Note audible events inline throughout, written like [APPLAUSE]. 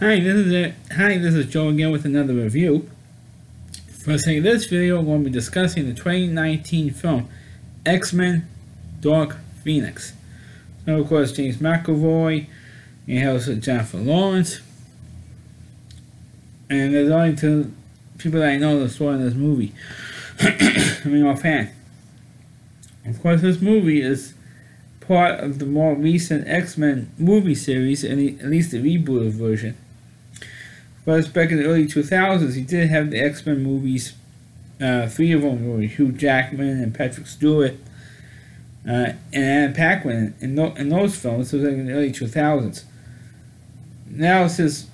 Hi, this is it. Hi, this is Joe again with another review. First thing, this video, I'm going to be discussing the 2019 film X-Men: Dark Phoenix. So, of course, James McAvoy, you have Jennifer Lawrence, and there's only two people that I know that saw in this movie. [COUGHS] I mean, offhand. Of course, this movie is part of the more recent X-Men movie series, at least the rebooted version. But back in the early 2000s, he did have the X-Men movies. Uh, three of them were Hugh Jackman and Patrick Stewart uh, and Anna Paquin in, in those films. It was like in the early 2000s. Now since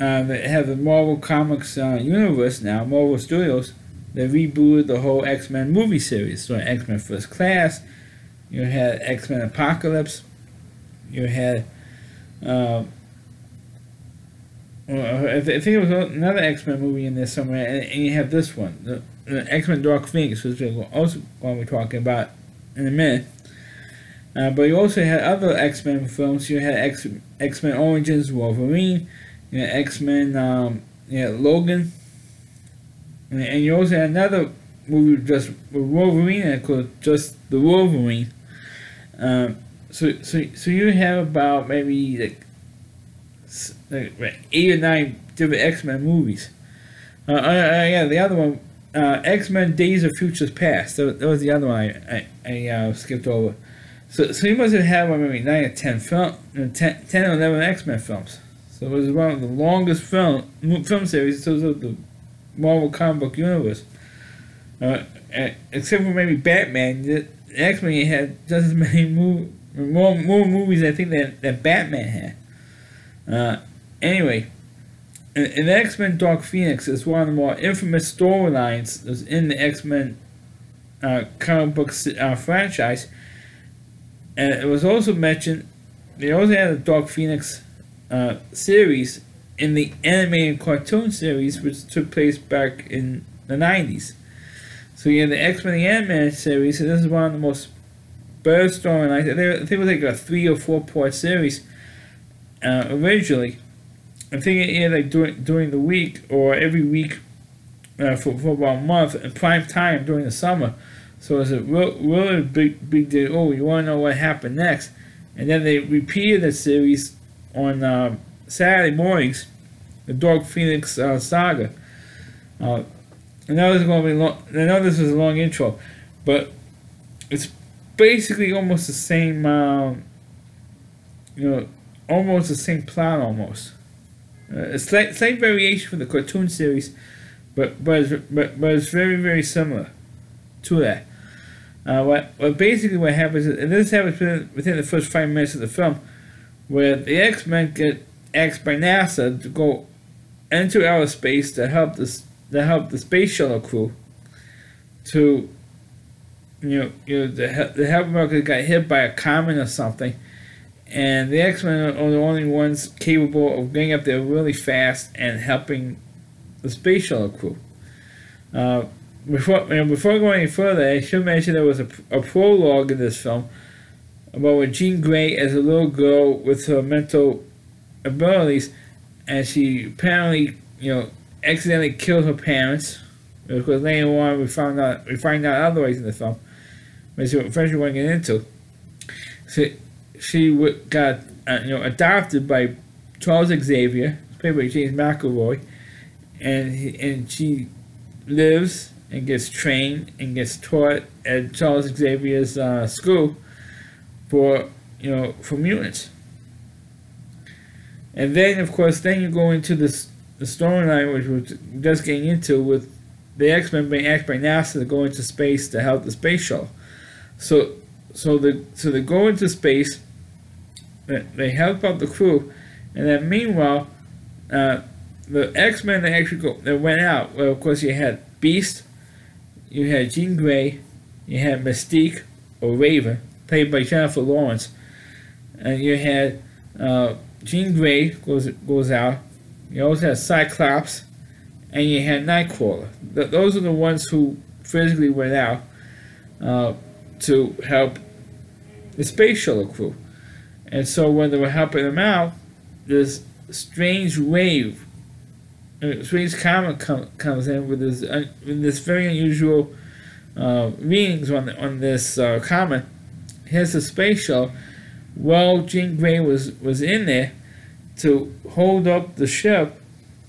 uh, they have the Marvel Comics uh, universe now, Marvel Studios, they rebooted the whole X-Men movie series. So X-Men First Class, you had X-Men Apocalypse, you had uh, well, I, think it was another X Men movie in there somewhere, and, and, you have this one, the, the X Men Dark Phoenix, which we're also going to be talking about in a minute. Uh, but you also had other X Men films. You had X X Men Origins Wolverine, you had X Men, um, you had Logan, and, and, you also had another movie just with Wolverine called just the Wolverine. Um, so so so you have about maybe like like eight or nine different X Men movies. Uh, uh, uh, yeah, the other one, uh, X Men Days of Futures Past. That, was the other one I I, I uh, skipped over. So so you must have had one maybe nine or ten film, 10, 10 or eleven X Men films. So it was one of the longest film film series of the Marvel comic book universe. Uh, except for maybe Batman, X Men had just as many more more movies I think that that Batman had. Uh, anyway, in, X Men Dark Phoenix is one of the more infamous storylines in the X Men uh, comic book uh, franchise. And it was also mentioned, they also had a Dark Phoenix uh, series in the animated cartoon series, which took place back in the 90s. So you the X Men animated series, and this is one of the most better storylines. I think it was like a three or four part series uh, originally. I think it aired like during during the week or every week uh, for, for about a month in prime time during the summer. So it's a real, really big big deal. Oh, you want to know what happened next? And then they repeated the series on uh, Saturday mornings, the Dark Phoenix uh, saga. Uh, I know this is going to be long. I know this is a long intro, but it's basically almost the same. Um, you know, almost the same plot almost. Uh, a slight, slight variation from the cartoon series, but but it's, but, but it's very very similar to that. Uh, what, what basically what happens is, and this happens within, within the first five minutes of the film, where the X Men get asked by NASA to go into outer space to help this to help the space shuttle crew to you know you know help, to help them got hit by a comet or something and the X-Men are the only ones capable of getting up there really fast and helping the space shuttle crew. Uh, before, know, before going any further, I should mention there was a, a prologue in this film about what Jean Grey as a little girl with her mental abilities, and she apparently, you know, accidentally killed her parents. Because later on we found out we find out otherwise in the film, which we eventually want to get into. So she got uh, you know adopted by Charles Xavier, played by James McAvoy, and he, and she lives and gets trained and gets taught at Charles Xavier's uh, school for you know for mutants. And then of course then you go into this the storyline which we're just getting into with the X Men being asked by NASA to go into space to help the space shuttle. So so the so they go into space they help out the crew, and then meanwhile, uh, the X Men that actually go, that went out. Well, of course, you had Beast, you had Jean Grey, you had Mystique or Raven, played by Jennifer Lawrence, and you had uh, Jean Grey goes goes out. You also had Cyclops, and you had Nightcrawler. Th those are the ones who physically went out uh, to help the space shuttle crew. And so when they were helping him out, this strange wave, a strange comet com- comes in with this uh, with this very unusual uh, readings on on this uh, comet. Here's a space shuttle. Well, Jean Grey was was in there to hold up the ship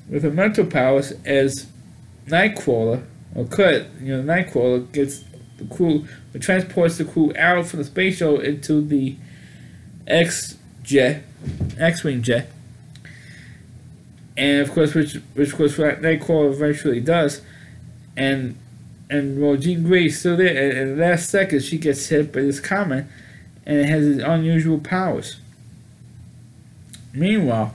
with her mental powers as Nightcrawler, or could, you know, Nightcrawler gets the crew, transports the crew out from the space shuttle into the X jet, X-wing jet, and of course, which which of course Nightcrawler eventually does, and and well, Jean Grey still there. At, at the last second, she gets hit by this comet, and it has its unusual powers. Meanwhile,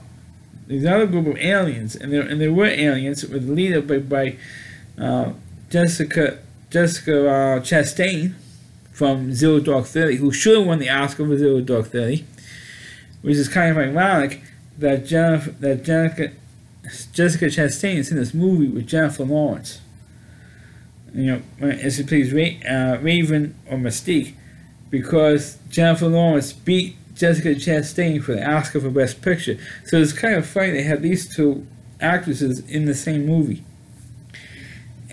there's another group of aliens, and there and there were aliens with leader by by uh, Jessica Jessica uh, Chastain from Zero Dark Thirty, who should have won the Oscar for Zero Dark Thirty, which is kind of ironic that Jennifer that Jessica Jessica Chastain is in this movie with Jennifer Lawrence. You know, as she plays Ra- uh, Raven or Mystique, because Jennifer Lawrence beat Jessica Chastain for the Oscar for Best Picture. So it's kind of funny they have these two actresses in the same movie.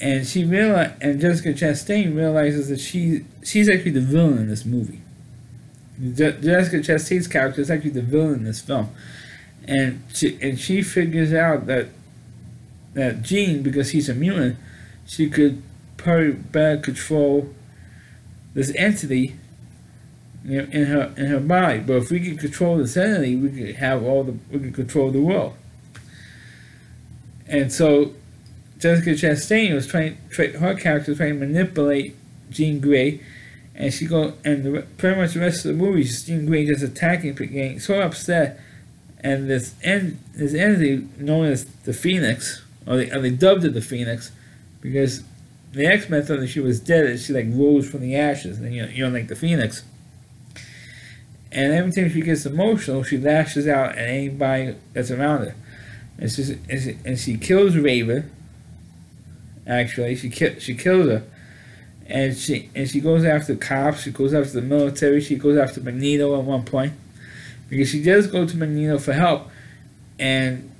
And she realize, and Jessica Chastain realizes that she she's actually the villain in this movie. Je- Jessica Chastain's character is actually the villain in this film, and she and she figures out that that Jean, because he's a mutant, she could probably better control this entity you know, in her in her body. But if we could control this entity, we could have all the we could control the world. And so, Jessica Chastain was trying, try, her character was trying to manipulate Jean Grey, and she go and the, pretty much the rest of the movie, Jean Grey just attacking, getting so upset, and this en, this entity known as the Phoenix, or they, or they dubbed it the Phoenix, because the X Men thought that she was dead, and she like rose from the ashes, and you know, you know like the Phoenix. And every time she gets emotional, she lashes out at anybody that's around her. And and she, and she kills Raven. Actually, she ki- she kills her, and she and she goes after cops. She goes after the military. She goes after Magneto at one point, because she does go to Magneto for help, and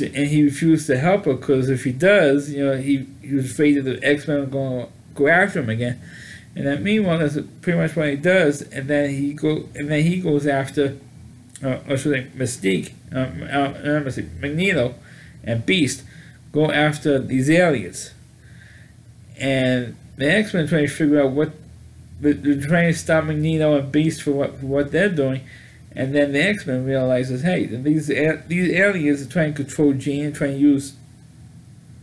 and he refused to help her because if he does, you know, he, he was afraid that the X Men are going to go after him again. And that meanwhile, that's pretty much what he does. And then he go and then he goes after, uh, or should I say, Mystique, um, uh, Mystique, Magneto, and Beast go after these aliens. And the X Men trying to figure out what they're trying to stop Magneto and Beast for what for what they're doing. And then the X Men realizes, hey, these these aliens are trying to control Jean, trying to use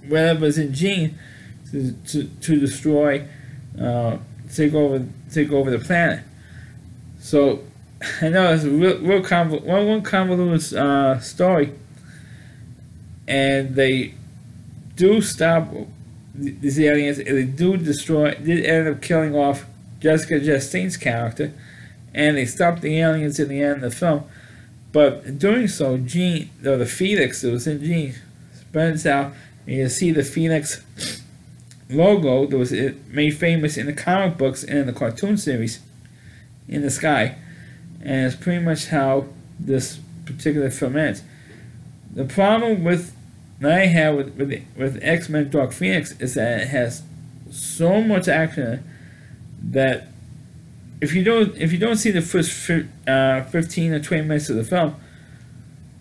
whatever's in Jean to to, to destroy, uh, take over take over the planet. So [LAUGHS] I know it's a real, real convol- one one convoluted uh, story, and they do stop these aliens. And they do destroy. Did end up killing off Jessica Chastain's character and they stop the aliens in the end of the film. But in doing so, Jean, or the Phoenix that was in Jean, spreads out, and you see the Phoenix logo that was made famous in the comic books and in the cartoon series in the sky. And it's pretty much how this particular film ends. The problem with that I have with with, with X Men Dark Phoenix is that it has so much action that if you don't if you don't see the first uh, 15 or 20 minutes of the film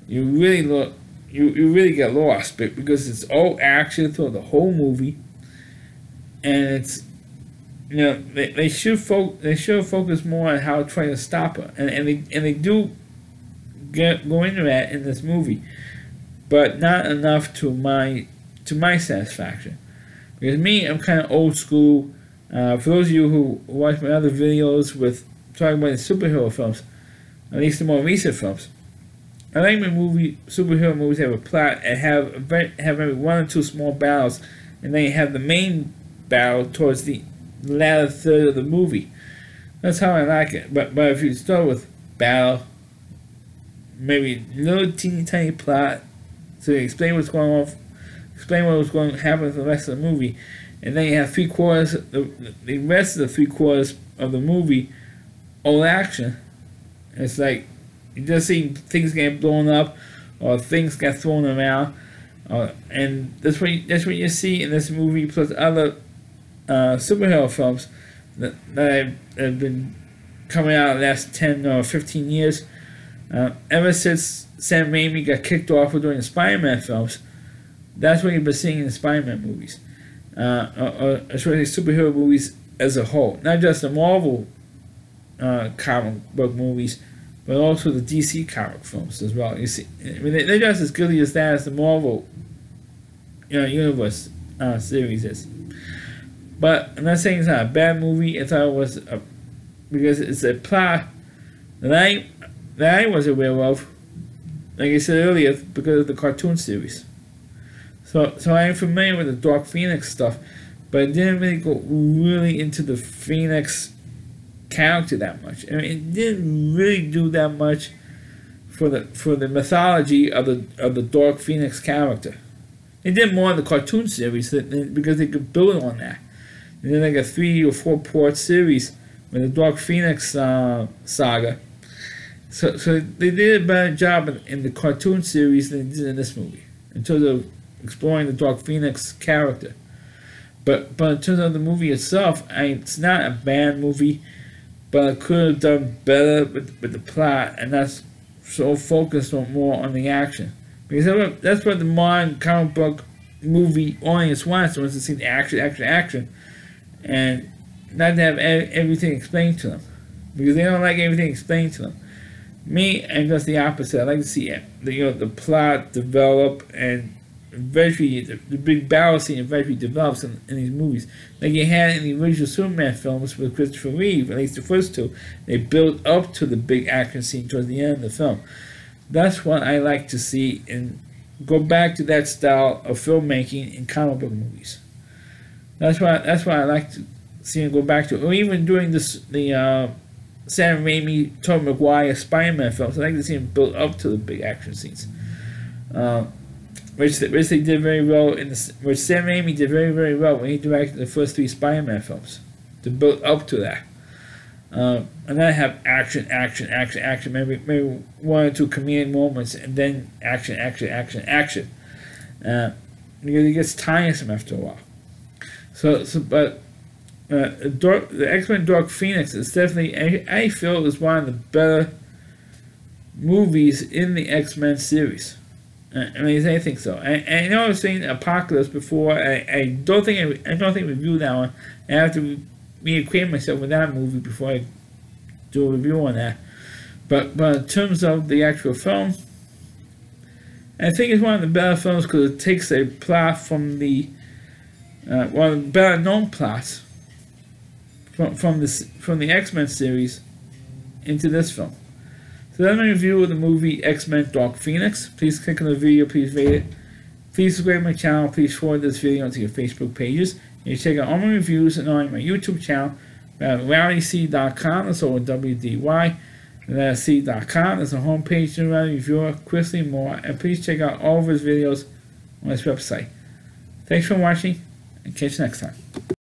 you really look you, you really get lost because it's all action throughout the whole movie. And it's you know they, they should fo- they should focus more on how to try to stop her. And, and they and they do get go into that in this movie but not enough to my to my satisfaction because me I'm kind of old school uh, for those of you who watch my other videos with talking about the superhero films, at least the more recent films, I like my movie superhero movies have a plot and have have maybe one or two small battles, and then you have the main battle towards the latter third of the movie. That's how I like it. But but if you start with battle, maybe little teeny tiny plot to explain what's going on, explain what was going to happen for the rest of the movie and then you have three quarters, the, the rest of the three quarters of the movie, all action. It's like you just see things getting blown up, or things get thrown around. Uh, and that's what you, that's what you see in this movie plus other uh, superhero films that, that have, been coming out the last 10 or 15 years. Uh, ever since Sam Raimi got kicked off for doing Spider-Man films, that's what you've been seeing in Spider-Man movies. Uh, or, or especially superhero movies as a whole. Not just the Marvel uh, comic book movies, but also the DC comic films as well. You see, I mean, they're just as good as that as the Marvel you know, universe uh, series is. But I'm not saying it's not a bad movie. I thought it was a, because it's a plot that I that I was aware of, like I said earlier, because of the cartoon series. So so I'm familiar with the Dark Phoenix stuff, but I didn't really go really into the Phoenix character that much. I mean, it didn't really do that much for the for the mythology of the of the Dark Phoenix character. They did more in the cartoon series because they could build on that. And then like a three or four part series with the Dark Phoenix uh, saga. So, so they did a better job in, in, the cartoon series than they did in this movie in terms of exploring the Dark Phoenix character. But but in terms of the movie itself, I, it's not a bad movie, but I could have done better with, with the plot, and that's so focused on more on the action. Because that's what the modern comic book movie audience wants, wants to see the action, action, action, and not to have everything explained to them. Because they don't like everything explained to them. Me, I'm just the opposite. I like to see the, you know, the plot develop and eventually the, the big battle scene eventually develops in, in, these movies. Like you had in the original Superman films with Christopher Reeve, at least the first two, they built up to the big action scene towards the end of the film that's what I like to see and go back to that style of filmmaking in comic book movies. That's why that's why I like to see and go back to, or even doing this the uh, Sam Raimi, Tom Maguire Spider-Man films. I like to see him build up to the big action scenes, uh, which which they did very well in the which Sam Raimi did very very well when he directed the first three Spider-Man films to build up to that. Uh, and then have action, action, action, action, maybe maybe one or two comedic moments, and then action, action, action, action. Uh, because it gets tiresome after a while. So, so but uh, Dark, the X Men Dark Phoenix is definitely I, I feel is one of the better movies in the X Men series. Uh, I mean, I think so. I, I know I've seen Apocalypse before. I, I don't think I, I don't think I reviewed that one. I have to reacquaint myself with that movie before I do a review on that. But but in terms of the actual film, I think it's one of the better films because it takes a plot from the uh, one better known plots from from this from the X Men series into this film. So that's my review of the movie X Men Dark Phoenix. Please click on the video, please rate it. Please subscribe to my channel, please forward this video onto your Facebook pages. You check out all my reviews and on my YouTube channel at rallyc.com, that's over WDY. That's C.com, that's a homepage to rally reviewer, quickly more, and please check out all of his videos on his website. Thanks for watching, and catch you next time.